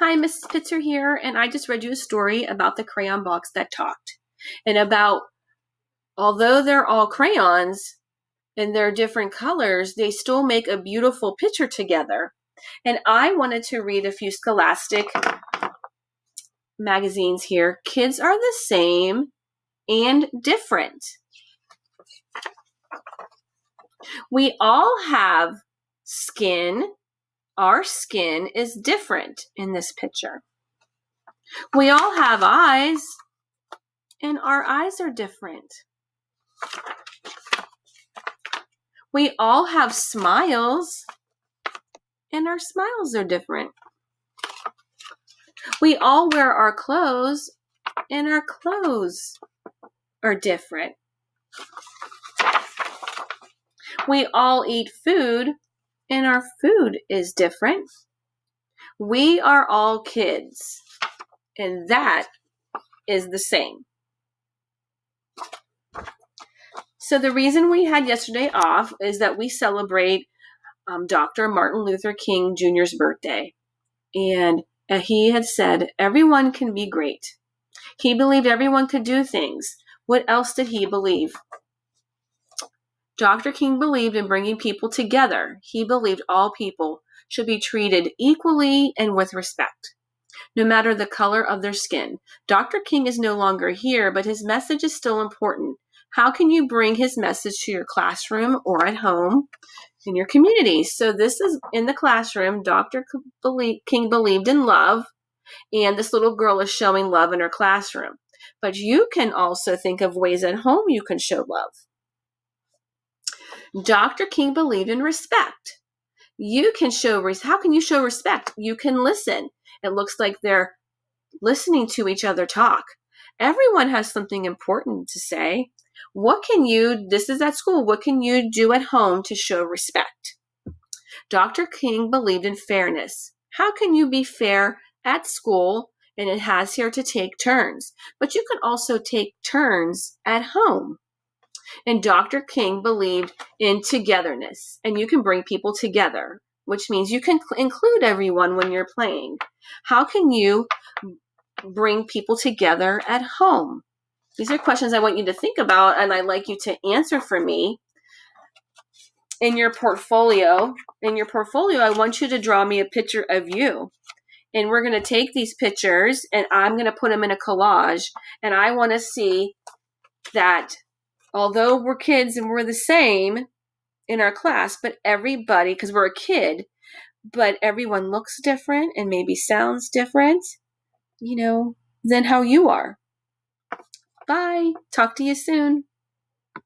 Hi, Mrs. Pitzer here, and I just read you a story about the crayon box that talked and about although they're all crayons and they're different colors, they still make a beautiful picture together. And I wanted to read a few scholastic magazines here. Kids are the same and different. We all have skin our skin is different in this picture. We all have eyes, and our eyes are different. We all have smiles, and our smiles are different. We all wear our clothes, and our clothes are different. We all eat food, and our food is different. We are all kids, and that is the same. So, the reason we had yesterday off is that we celebrate um, Dr. Martin Luther King Jr.'s birthday. And uh, he had said, Everyone can be great. He believed everyone could do things. What else did he believe? Dr. King believed in bringing people together. He believed all people should be treated equally and with respect, no matter the color of their skin. Dr. King is no longer here, but his message is still important. How can you bring his message to your classroom or at home in your community? So, this is in the classroom. Dr. King believed in love, and this little girl is showing love in her classroom. But you can also think of ways at home you can show love. Dr. King believed in respect. You can show, how can you show respect? You can listen. It looks like they're listening to each other talk. Everyone has something important to say. What can you, this is at school, what can you do at home to show respect? Dr. King believed in fairness. How can you be fair at school? And it has here to take turns, but you can also take turns at home. And Dr. King believed in togetherness, and you can bring people together, which means you can include everyone when you're playing. How can you bring people together at home? These are questions I want you to think about, and I'd like you to answer for me. In your portfolio, in your portfolio, I want you to draw me a picture of you and we're going to take these pictures and I'm going to put them in a collage and I want to see that although we're kids and we're the same in our class, but everybody, because we're a kid, but everyone looks different and maybe sounds different, you know, than how you are. Bye. Talk to you soon.